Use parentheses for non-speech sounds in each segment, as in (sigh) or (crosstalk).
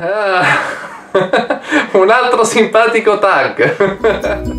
Ah, (laughs) un altro simpatico tag. (laughs)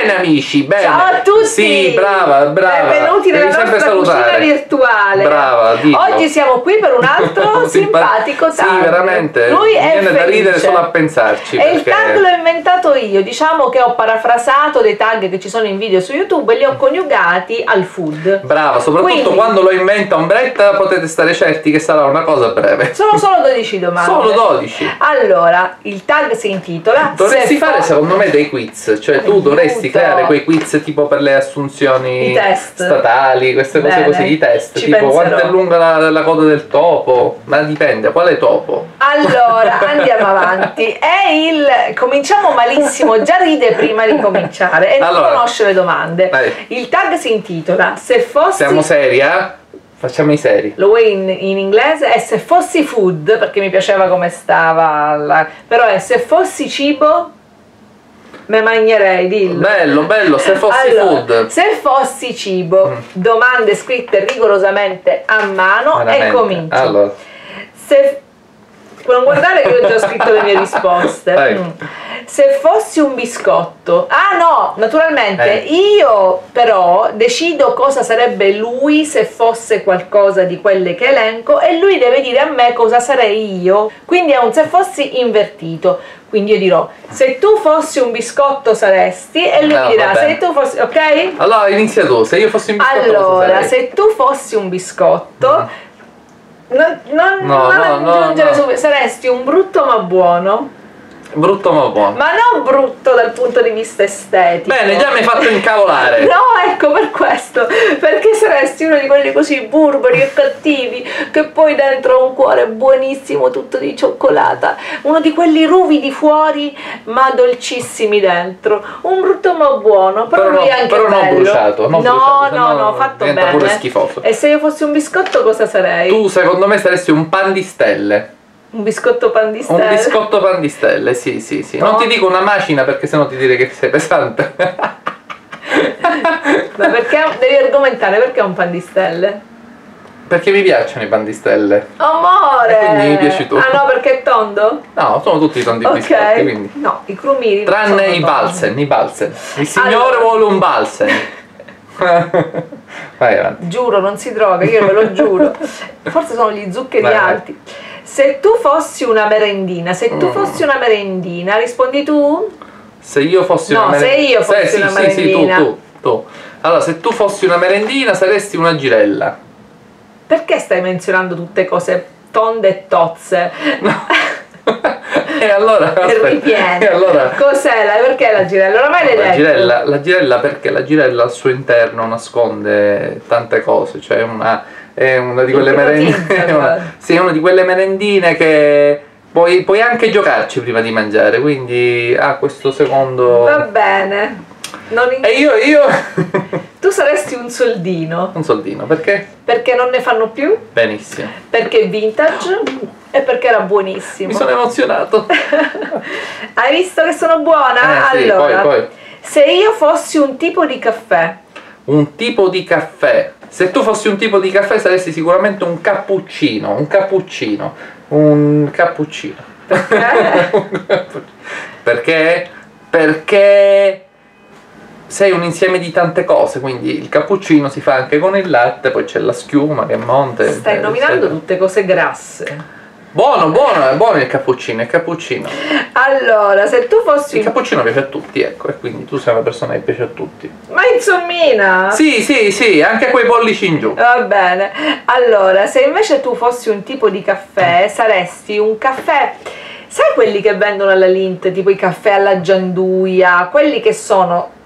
Bene amici, bene. Ciao a tutti! Sì, brava, brava. Benvenuti nella Devi nostra cucina virtuale. Brava, dillo. Oggi siamo qui per un altro (laughs) simpatico Sì, tag. veramente. Lui è viene da felice. ridere solo a pensarci. E il perché... tag l'ho inventato io, diciamo che ho parafrasato dei tag che ci sono in video su YouTube e li ho coniugati al food. Brava, soprattutto Quindi- quando lo inventa Ombretta potete stare certi che sarà una cosa breve. Sono solo 12 domande. Solo 12. Allora, il tag si intitola Dovresti Se fare fo- secondo me dei quiz, cioè tu dovresti Creare quei quiz tipo per le assunzioni I statali, queste cose Bene, così di test, ci tipo penserò. quanto è lunga la, la coda del topo, ma dipende, quale topo? Allora, (laughs) andiamo avanti. È il. Cominciamo malissimo, già ride prima di cominciare e non Allora. conosce le domande. Dai. Il tag si intitola Se fossi. Siamo seri, eh? Facciamo i seri. Lo vuoi in, in inglese? È se fossi food, perché mi piaceva come stava. la- Però è se fossi cibo. Me mangerei, dillo. Bello, bello, se fossi Allora, food. Mm. Se fossi cibo, domande scritte rigorosamente a mano Veramente. e comincio. Allora, Se non guardare che io ho già scritto le mie (laughs) risposte. Mm. Se fossi un biscotto. Ah no, naturalmente Eh. io però decido cosa sarebbe lui se fosse qualcosa di quelle che elenco e lui deve dire a me cosa sarei io. Quindi è un se fossi invertito. Quindi io dirò se tu fossi un biscotto saresti e lui No, mi dirà se tu fossi ok? allora inizia tu, se io fossi un biscotto Allora, se tu fossi un biscotto, non, non, No, non no, no, aggiungere no. subito, saresti un brutto ma buono, Brutto ma buono. ma non brutto dal punto di vista estetico. Bene, già mi hai fatto incavolare. (laughs) No, ecco per questo, perché saresti uno di quelli così burberi e cattivi che poi dentro ha un cuore buonissimo tutto di cioccolata, uno di quelli ruvidi fuori ma dolcissimi dentro, un brutto ma buono, però, Però lui no- è anche però non bello. bruciato, non no, bruciato, no, no, fatto bene. pure schifoso. E se io fossi un biscotto cosa sarei? Tu secondo me saresti un pan di stelle. Un biscotto pan di Un stelle. biscotto pan di stelle, sì, sì, sì. Non No. ti dico una macina perché sennò ti direi che sei pesante. (laughs) Ma perché devi argomentare perché è un pan di stelle? perché mi piacciono i pan di stelle. Amore! E quindi mi piaci tu. Ah no, perché è tondo? No, sono tutti tondi ok. biscotti, quindi. No, i crumini. Tranne i balsen, i balsen. Il signore Allora. vuole un balsen. (laughs) Vai avanti. Giuro, non si droga, io ve lo giuro. (laughs) Forse sono gli zuccheri vai. alti. Se tu fossi una merendina, se tu Mm. fossi una merendina, rispondi tu? Se io fossi No, una se merendina. io fossi sì, una sì, sì, merendina. tu, tu, tu. Allora, se tu fossi una merendina saresti una girella. Perché stai menzionando tutte cose tonde e tozze? e allora, (laughs) E e allora Cos'è la, perché la girella? Oramai l'hai la girella, la girella perché la girella al suo interno nasconde tante cose, cioè una, è una di quelle merendine, una, guarda. sì, è una di quelle merendine che puoi, puoi anche giocarci prima di mangiare, quindi ha questo secondo... Va bene. Non in- E io, io... Tu saresti un soldino (laughs) un soldino, perché? perché non ne fanno più, Benissimo. perché è vintage e perché era buonissimo. Mi sono emozionato. (laughs) Hai visto che sono buona? Eh, sì, allora, poi, poi. se io fossi un tipo di caffè, Un tipo di caffè. Se tu fossi un tipo di caffè saresti sicuramente un cappuccino, un cappuccino, un cappuccino. perché? (laughs) Perché? Perché sei un insieme di tante cose, quindi il cappuccino si fa anche con il latte, poi c'è la schiuma che monta. Stai eh, nominando tutte cose grasse. Buono, buono, è buono il cappuccino, il cappuccino. Allora, se tu fossi Il cappuccino piace a tutti, ecco, e quindi tu sei una persona che piace a tutti. Ma insommina! Sì, sì, sì, anche quei pollici in giù. Va bene. Allora, se invece tu fossi un tipo di caffè, saresti un caffè. Sai quelli che vendono alla Lint, tipo i caffè alla gianduia, quelli che sono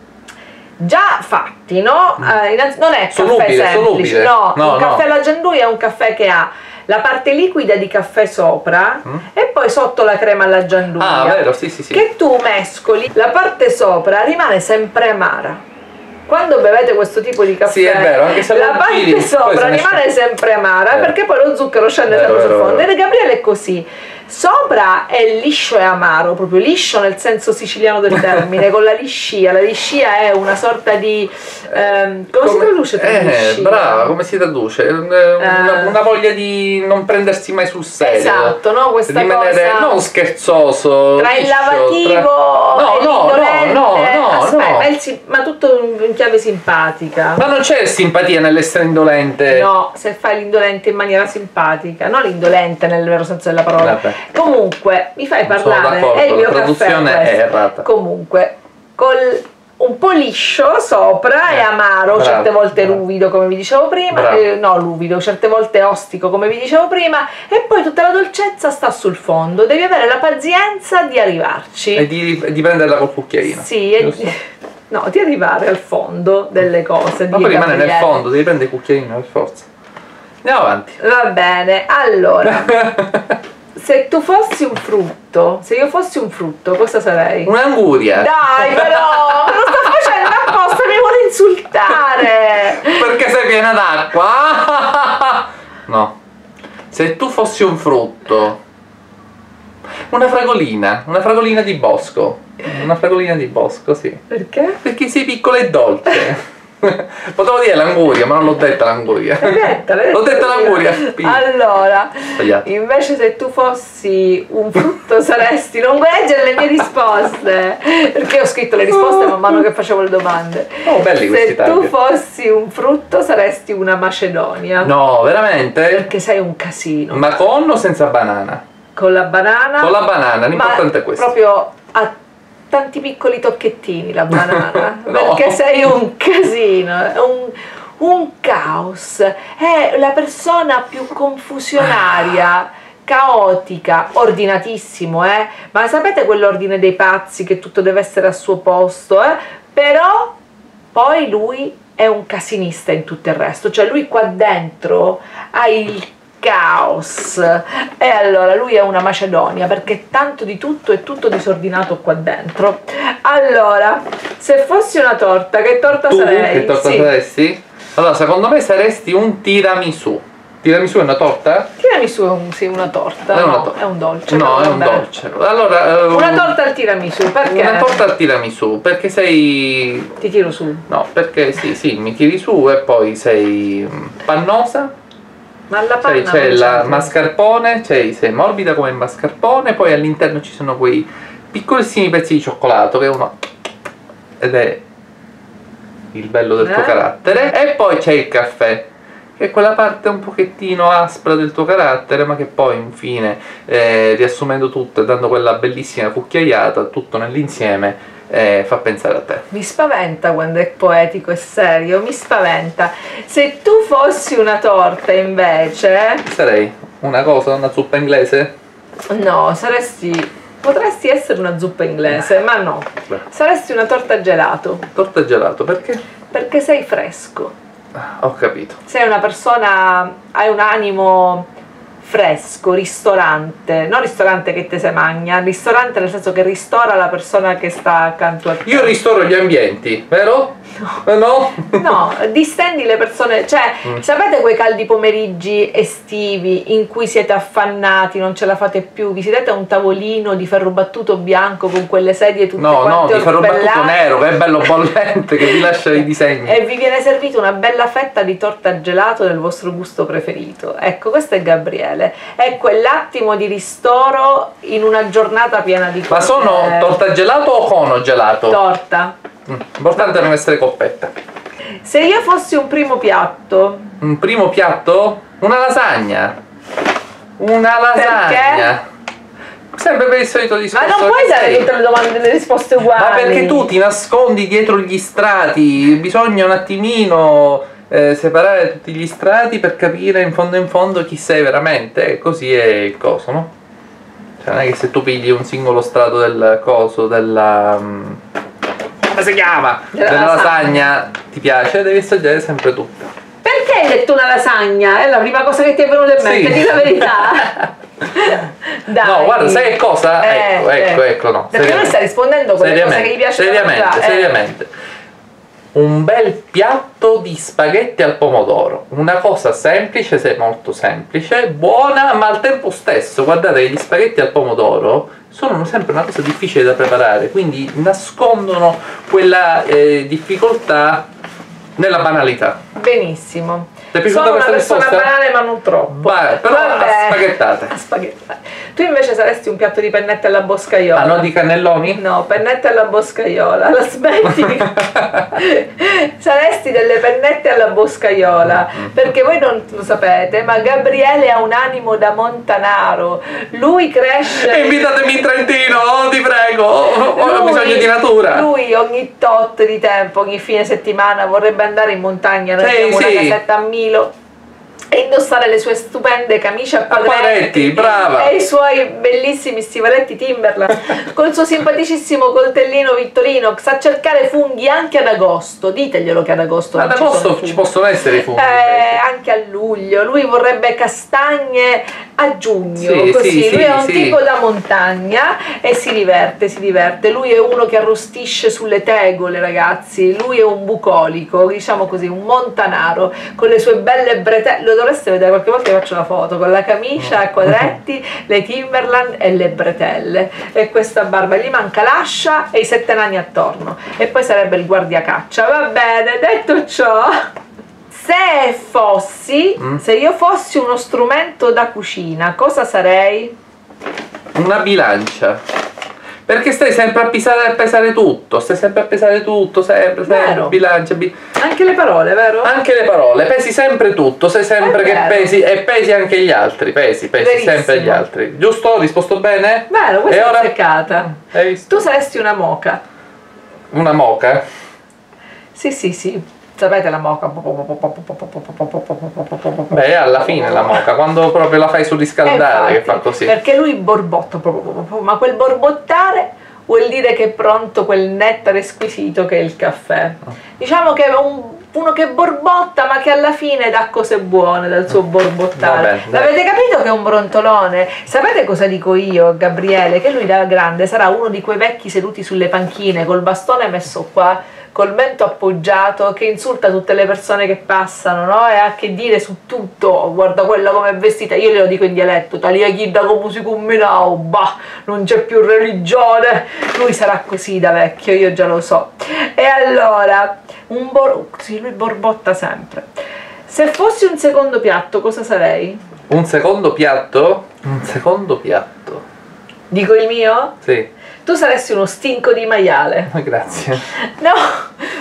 già fatti, no? Eh, innanzi- non è caffè Solubile, semplice, solubile. no, No, un no. caffè alla gianduia è un caffè che ha la parte liquida di caffè sopra Mm. e poi sotto la crema alla gianduia. Ah, vero, sì, sì, sì. Che tu mescoli, la parte sopra rimane sempre amara. Quando bevete questo tipo di caffè, Sì, vero, la parte giri, sopra ne rimane sempre amara Eh. perché poi lo zucchero scende Vero, sempre sul fondo. E Gabriele è così. Sopra è liscio e amaro, proprio liscio nel senso siciliano del termine, (laughs) con la liscia. La liscia è una sorta di. ehm, come, si traduce Eh, brava, come si traduce? Un- Una, una voglia di non prendersi mai sul serio. Esatto, no? Questa di rimanere cosa- non scherzoso. Tra il liscio, lavativo tra- No, e no, no, Aspetta, no. ma, il ma tutto in chiave simpatica. Ma non c'è simpatia nell'essere indolente. No, se fai l'indolente in maniera simpatica, non l'indolente nel vero senso della parola. Vabbè. Comunque, mi fai Sono parlare, è il mio la questo. è errata. Comunque, col un po' liscio sopra e Eh, amaro, bravo, certe volte bravo. ruvido come vi dicevo prima, eh, no luvido, certe volte ostico come vi dicevo prima e poi tutta la dolcezza sta sul fondo, devi avere la pazienza di arrivarci. E di, di prenderla col cucchiaino. Sì? (laughs) no, di arrivare al fondo delle cose. Ma poi rimane nel fondo, devi prendere il cucchiaino per forza. Andiamo avanti. Va bene, allora, (laughs) se tu fossi un frutto, se io fossi un frutto, cosa sarei? Un'anguria. Dai, però, non sto facendo apposta, mi vuole insultare. Perché sei piena d'acqua? (laughs) No. Se tu fossi un frutto. Una fragolina, una fragolina di bosco. Una fragolina di bosco, sì. Perché? Perché sei piccola e dolce. (laughs) Potevo dire l'anguria, ma non l'ho detta l'anguria. L'hai detta, l'hai L'ho detta detta l'anguria. Allora, Sbagliato. invece se tu fossi un frutto saresti, non leggere le mie risposte, perché ho scritto le risposte man mano che facevo le domande. Oh, belli questi Se tu tag. fossi un frutto saresti una macedonia. No, veramente? Perché sei un casino. Ma con o senza banana? Con la banana. Con la banana, l'importante è questo. Proprio a tanti piccoli tocchettini la (laughs) banana. No. Perché sei un casino, un, un caos. È la persona più confusionaria. Caotica, ordinatissimo, eh? Ma sapete quell'ordine dei pazzi che tutto deve essere al suo posto, eh? Però poi lui è un casinista in tutto il resto, cioè lui qua dentro ha il caos e allora lui è una Macedonia perché tanto di tutto è tutto disordinato qua dentro. Allora, se fossi una torta, che torta Tu sarei? che torta Sì. saresti? Allora, secondo me saresti un tiramisù. Tiramisù è una torta? Tiramisù è un- sì, una torta, È una no, torta. è un dolce. No, è un vabbè. dolce. Allora, eh, Una torta al tiramisù, perché? Una torta al tiramisù, perché sei. Ti tiro su. No, perché sì, sì, mi tiri su e poi sei mm, pannosa, Ma la panna Cioè, c'è non la c'entra. mascarpone, cioè sei morbida come il mascarpone, poi all'interno ci sono quei piccolissimi pezzi di cioccolato che uno ed è il bello del tuo Eh? carattere e poi c'è il caffè che è quella parte un pochettino aspra del tuo carattere ma che poi infine eh, riassumendo tutto e dando quella bellissima cucchiaiata tutto nell'insieme eh, fa pensare a te Mi spaventa quando è poetico e serio, mi spaventa. Se tu fossi una torta invece, sarei una cosa, una zuppa inglese? no, saresti. Potresti essere una zuppa inglese, ma no. Beh, Saresti una torta gelato, torta gelato perché? perché sei fresco. Ho capito Sei una persona, hai un animo fresco, ristorante, non ristorante che te se magna, ristorante nel senso che ristora la persona che sta accanto a te. Io ristoro gli ambienti, vero? No. no? No, distendi le persone, cioè Mm. sapete quei caldi pomeriggi estivi in cui siete affannati, non ce la fate più, vi siedete a un tavolino di ferro battuto bianco con quelle sedie tutte No, no, ti farò battuto nero, che è bello bollente, che vi lascia i disegni. e vi viene servita una bella fetta di torta gelato del vostro gusto preferito. Ecco, questo è Gabriele. È quell'attimo di ristoro in una giornata piena di cose. Ma sono torta gelato o cono gelato? torta. Mm, Importante non essere coppetta. Se io fossi un primo piatto, Un primo piatto? Una lasagna. Una lasagna. Sempre per il solito ma discorso. non puoi dare sei- tutte le domande le risposte uguali. Ma perché tu ti nascondi dietro gli strati? Bisogna un attimino eh, separare tutti gli strati per capire in fondo in fondo chi sei veramente. Così è il coso, no? Cioè non è che se tu pigli un singolo strato del coso, della... mm, come si chiama? Della Della, lasagna. lasagna, ti piace, devi assaggiare sempre tutto. Perché hai detto una lasagna? È la prima cosa che ti è venuta in mente, Sì. di la verità. (laughs) Dai. No, guarda, sai che cosa? Eh, ecco, ecco, eh. ecco, no. Perché lui sta rispondendo a quelle cose che gli piace seriamente. Eh. seriamente. un bel piatto di spaghetti al pomodoro. Una cosa semplice, se molto semplice, buona, ma al tempo stesso, guardate, gli spaghetti al pomodoro sono sempre una cosa difficile da preparare, quindi nascondono quella eh, difficoltà nella banalità. Benissimo. Ti è piaciuta Sono una questa persona risposta? banale ma non troppo. Vai, però Vabbè. a spaghettate. A spaghettate. Tu invece saresti un piatto di pennette alla boscaiola. Ah, no di cannelloni? No, pennette alla boscaiola, la smetti di... (laughs) Saresti delle pennette alla boscaiola, perché voi non lo sapete, ma Gabriele ha un animo da montanaro. Lui cresce... (laughs) Invitatemi in Trentino, oh, ti prego, ho, ho Lui- bisogno di natura. Lui ogni tot di tempo, ogni fine settimana vorrebbe andare in montagna, noi Sì, abbiamo sì. una casetta a tranquilo. E indossare le sue stupende camicie a quadretti, quadretti, brava. e i suoi bellissimi stivaletti Timberland (laughs) col suo simpaticissimo coltellino Vittorino sa cercare funghi anche ad agosto diteglielo che ad agosto Ad ci agosto funghi. ci possono essere i funghi. Eh, anche a luglio, lui vorrebbe castagne a giugno, Sì, così. sì, lui sì, è un tipo da montagna e si diverte, si diverte. Lui è uno che arrostisce sulle tegole, ragazzi. Lui è un bucolico, diciamo così, un montanaro con le sue belle bretelle. Lo dovreste vedere qualche volta vi faccio la foto con la camicia a quadretti, (laughs) le Timberland e le bretelle. E questa barba gli manca l'ascia e i sette nani attorno. E poi sarebbe il guardiacaccia. Va bene, detto ciò. Se fossi, Mm. se io fossi uno strumento da cucina, cosa sarei? Una bilancia. Perché stai sempre a pesare, a pesare tutto, stai sempre a pesare tutto, sempre, sempre, bilancia, bi- Anche le parole, vero? Anche le parole, pesi sempre tutto, sai sempre che pesi e pesi anche gli altri, pesi, pesi Verissimo. sempre gli altri. Giusto? Ho risposto bene? Vero, E questa è ora? visto? Tu saresti una moca. Una moca? Sì, sì, sì. Sapete la moca? Beh, alla fine la moca, quando proprio la fai surriscaldare Eh, che fa così. Perché lui borbotta, ma quel borbottare vuol dire che è pronto quel nettare squisito che è il caffè. Diciamo che è un- uno che borbotta ma che alla fine dà cose buone dal suo borbottare. Va bene, dai. L'avete capito che è un brontolone? Sapete cosa dico io, Gabriele? Che lui da grande sarà uno di quei vecchi seduti sulle panchine col bastone messo qua col mento appoggiato che insulta tutte le persone che passano no? e ha a che dire su tutto "Oh, guarda quella come è vestita io glielo dico in dialetto talia chidda come si combinao bah non c'è più religione lui sarà così da vecchio io già lo so e allora un bor- sì, lui borbotta sempre se fossi un secondo piatto cosa sarei? Un secondo piatto? Un secondo piatto. dico il mio? Sì, tu saresti uno stinco di maiale (laughs) grazie. No,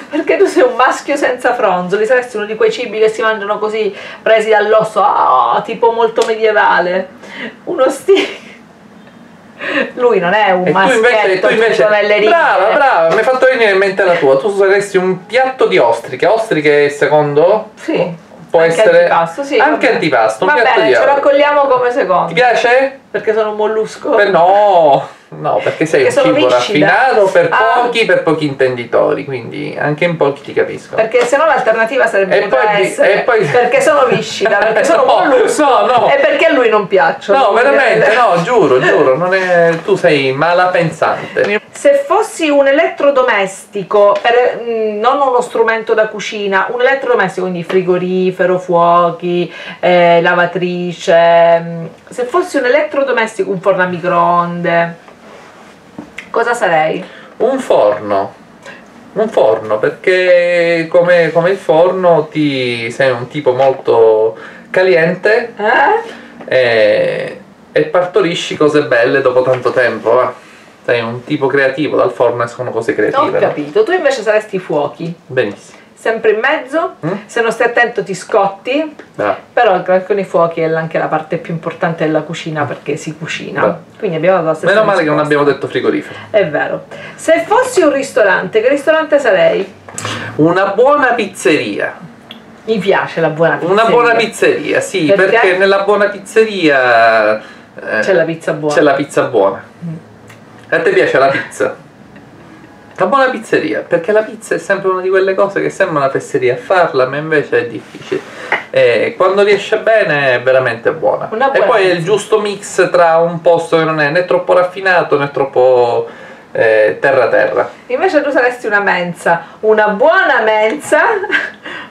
perché tu sei un maschio senza fronzoli, saresti uno di quei cibi che si mangiano così, presi dall'osso, ah, tipo molto medievale. Uno stinco. Lui non è un E tu invece, maschietto tu invece nelle righe. brava, brava, mi hai fatto venire in mente la tua. Tu saresti un piatto di ostriche. Ostriche secondo? Sì. Può anche essere antipasto, sì. anche va bene. antipasto, un Va piatto bene, di ce lo accogliamo come secondo. Ti piace? Perché sono un mollusco. Beh, no, no, perché sei Perché un cibo viscida. raffinato per Ah. pochi, per pochi intenditori, quindi anche in pochi ti capiscono. Perché se no l'alternativa sarebbe E poi essere e poi- (laughs) perché sono viscida, perché sono (laughs) No, no, no. e perché a lui non piacciono. No, veramente, no, giuro, giuro, non è... tu sei malapensante. Se fossi un elettrodomestico, per- mm, non uno strumento da cucina, un elettrodomestico, quindi frigorifero, fuochi, eh, lavatrice, mm, se fossi un elettrodomestico, un forno a microonde, cosa sarei? Un forno. Un forno, perché come, come il forno ti sei un tipo molto caliente Eh? e, e partorisci cose belle dopo tanto tempo, va. Sei un tipo creativo, dal forno escono cose Ho creative. no? capito, tu invece saresti fuochi, Benissimo. Sempre in mezzo, Mm? se non stai attento ti scotti, Bravo. però con i fuochi è anche la parte più importante della cucina perché si cucina. Beh. Quindi abbiamo la stessa Meno male che non abbiamo detto frigorifero. È vero. Se fossi un ristorante, che ristorante sarei? Una buona pizzeria. Mi piace la buona pizzeria. Una buona pizzeria, sì, Perché? perché, nella buona pizzeria eh, C'è la pizza buona. c'è la pizza buona. A te piace la pizza? La buona pizzeria, perché la pizza è sempre una di quelle cose che sembra una fesseria a farla, ma invece è difficile. E quando riesce bene è veramente buona. Una e buona poi è il pizza. giusto mix tra un posto che non è né troppo raffinato né troppo eh, terra terra. Invece tu saresti una mensa, una buona mensa,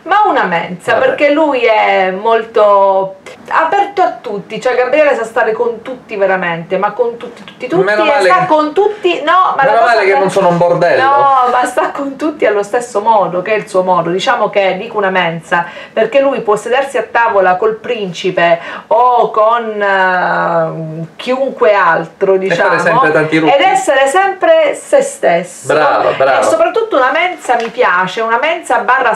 ma una mensa, Vabbè. perché lui è molto aperto a tutti, cioè Gabriele sa stare con tutti veramente, ma con tutti, tutti, tutti, Meno e male sta che- con tutti, no, ma Meno male che non sono un bordello. No, ma sta con tutti allo stesso modo, che è il suo modo. Diciamo che dico una mensa, perché lui può sedersi a tavola col principe o con eh, chiunque altro, diciamo, fare sempre tanti rutti. ed essere sempre se stesso. Brava, brava. E soprattutto una mensa mi piace, una mensa barra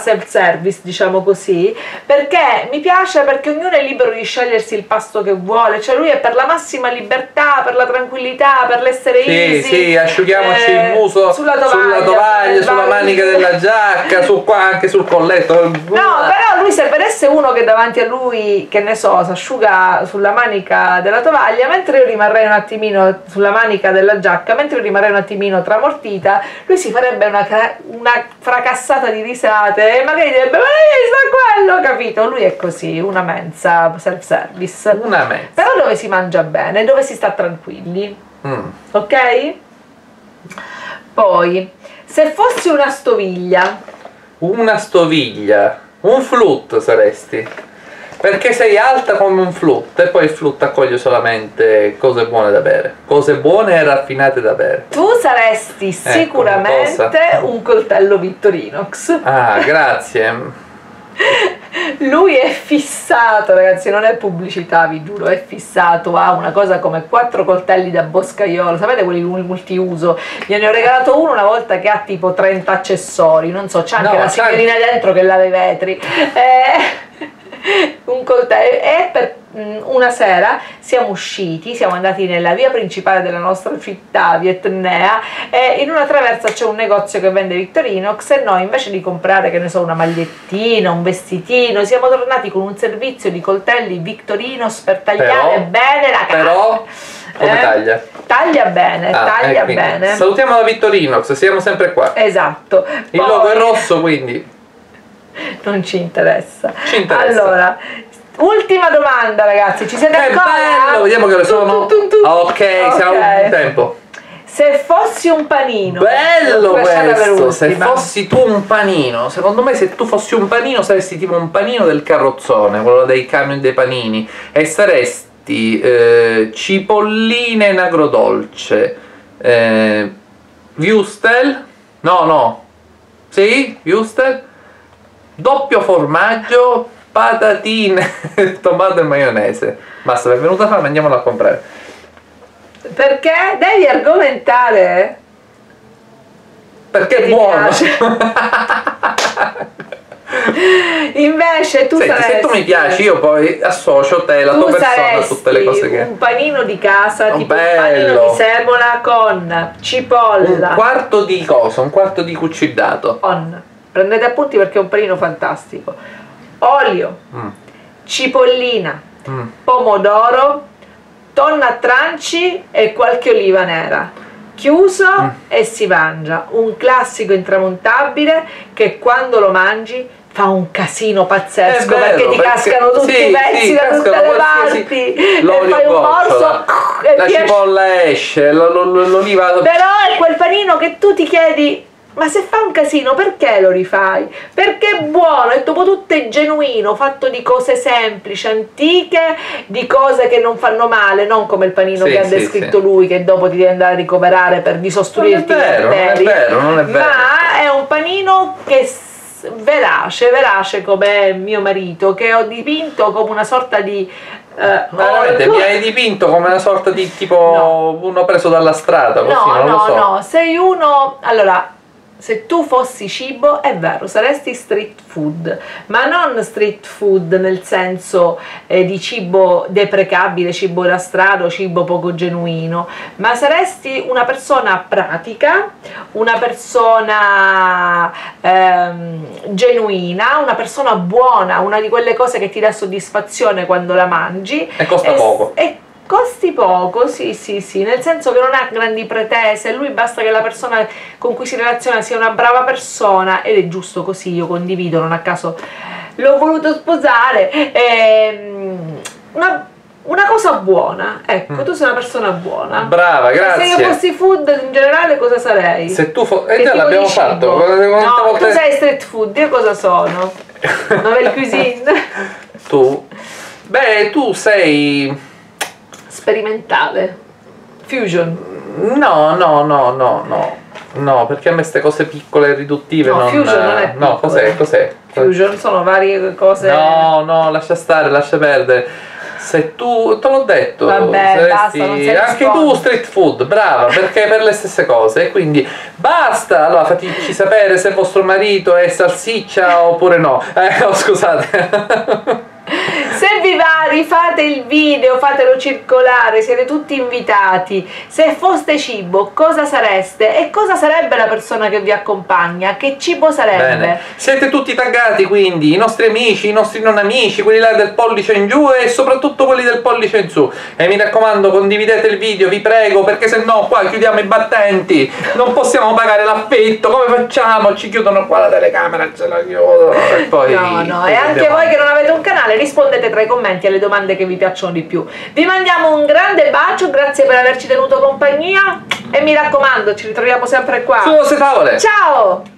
self-service, diciamo così, perché mi piace perché ognuno è libero di scegliersi il pasto che vuole, cioè lui è per la massima libertà, per la tranquillità, per l'essere Sì, easy. sì, asciughiamoci eh, il muso sulla tovaglia, sulla, tovaglia, sulla manica della giacca, su qua anche sul colletto. No, però lui se vedesse uno che davanti a lui, che ne so, si asciuga sulla manica della tovaglia, mentre io rimarrei un attimino sulla manica della giacca, mentre io rimarrei un attimino tramortita, lui si farebbe una, una fracassata di risate e magari direbbe, quello, capito? Lui è così, una mensa self-service. Una mezza. Però dove si mangia bene, dove si sta tranquilli, Mm. ok? Poi, se fossi una stoviglia, Una stoviglia, un flute saresti. Perché sei alta come un flute e poi il flute accoglie solamente cose buone da bere. Cose buone e raffinate da bere. Tu saresti sicuramente cosa? un coltello Victorinox. Ah, grazie. (laughs) Lui è fissato, ragazzi, non è pubblicità, vi giuro, è fissato. Ha una cosa come quattro coltelli da boscaiolo, sapete quelli multiuso? Gliene ho regalato uno una volta che ha tipo 30 accessori, non so, c'è anche No, la signorina dentro che lava i vetri. Eh, (laughs) un coltello e per mm, una sera siamo usciti, siamo andati nella via principale della nostra città, Vietnea, e in una traversa c'è un negozio che vende Victorinox e noi invece di comprare, che ne so, una magliettina, un vestitino, siamo tornati con un servizio di coltelli Victorinos per tagliare Però- bene la carne. Però, come Eh? taglia? Taglia bene, Ah, taglia eh, bene. Salutiamo la Victorinox, siamo sempre qua. Esatto. Il Poi- logo è rosso, quindi (laughs) Non ci interessa. Ci interessa. Allora, ultima domanda, ragazzi. Ci siete ancora? bello, vediamo che Tum, sono. tum, tum, tum. Ok, siamo Ok. in tempo. Se fossi un panino. Bello questo, se fossi tu un panino, secondo me se tu fossi un panino saresti tipo un panino del carrozzone, quello dei camion dei panini, e saresti eh, cipolline in agrodolce, eh, Wustel, no no, sì, Wustel, doppio formaggio, patatine, (laughs) tomato e maionese. Basta, è venuta fame, andiamola a comprare. Perché devi argomentare. Perché è buono. (laughs) Invece tu Senti, saresti. se tu mi piaci, io poi associo te, la tu tua persona, a tutte le cose che. un panino di casa, Oh, tipo un bello. panino di semola con cipolla. Un quarto di cosa? Un quarto di cuccidato. con prendete appunti perché è un panino fantastico. Olio, Mm, cipollina, mm. pomodoro, tonno a tranci e qualche oliva nera. Chiuso Mm. e si mangia. Un classico intramontabile che quando lo mangi fa un casino pazzesco vero, perché ti perché- cascano tutti sì, i pezzi sì, da tutte le parti e fai un morso e la cipolla esce, lo- lo- lo- l'oliva. però è quel panino che tu ti chiedi ma se fa un casino perché lo rifai? Perché è buono e dopo tutto è genuino, fatto di cose semplici, antiche, di cose che non fanno male, non come il panino Sì, che ha sì, descritto sì. lui che dopo ti devi andare a ricoverare per disostruirti Non è vero, non è vero, non è vero. Ma è un panino che verace, verace come mio marito, che ho dipinto come una sorta di eh, Veramente orco. (laughs) mi hai dipinto come una sorta di tipo No. uno preso dalla strada, così No, non no, lo so. no, sei uno. Allora, se tu fossi cibo, è vero, saresti street food, ma non street food nel senso eh, di cibo deprecabile, cibo da strada o cibo poco genuino, ma saresti una persona pratica, una persona ehm, genuina, una persona buona, una di quelle cose che ti dà soddisfazione quando la mangi. E costa poco. E costi poco, sì, sì, sì, nel senso che non ha grandi pretese, lui basta che la persona con cui si relaziona sia una brava persona ed è giusto così, io condivido, non a caso l'ho voluto sposare. ehm, una, Una cosa buona, ecco, Mm. tu sei una persona buona. Brava, Cioè, Se io grazie. fossi food in generale cosa sarei? Se tu fossi... Che Eh già l'abbiamo fatto. No, volte... tu sei street food, io cosa sono? (laughs) Novel cuisine? Tu? Beh, tu sei... Sperimentale. Fusion. No, no, no, no, no. No, perché a me queste cose piccole e riduttive No, non... fusion non è No, cos'è? piccolo. Cos'è? Fusion sono varie cose. No, no, lascia stare, lascia perdere. Se tu, te l'ho detto, Vabbè, basta, anche tu street food, brava, perché per le stesse cose, quindi basta, allora fateci sapere se vostro marito è salsiccia oppure no. Eh, (laughs) oh, scusate. Se vi va, rifate il video, fatelo circolare, siete tutti invitati. Se foste cibo, cosa sareste? E cosa sarebbe la persona che vi accompagna? Che cibo sarebbe? Bene, siete tutti taggati quindi, i nostri amici, i nostri non amici, quelli là del pollice in giù e soprattutto quelli del pollice in su. E mi raccomando, condividete il video, vi prego, perché se no qua chiudiamo i battenti, non possiamo pagare l'affitto, come facciamo? Ci chiudono qua la telecamera, ce la chiudono e poi... No, no, e anche voi che non avete un canale rispondete tra i commenti alle domande che vi piacciono di più. Vi mandiamo un grande bacio, grazie per averci tenuto compagnia e mi raccomando, ci ritroviamo sempre qua. Sulle vostre tavole! Ciao!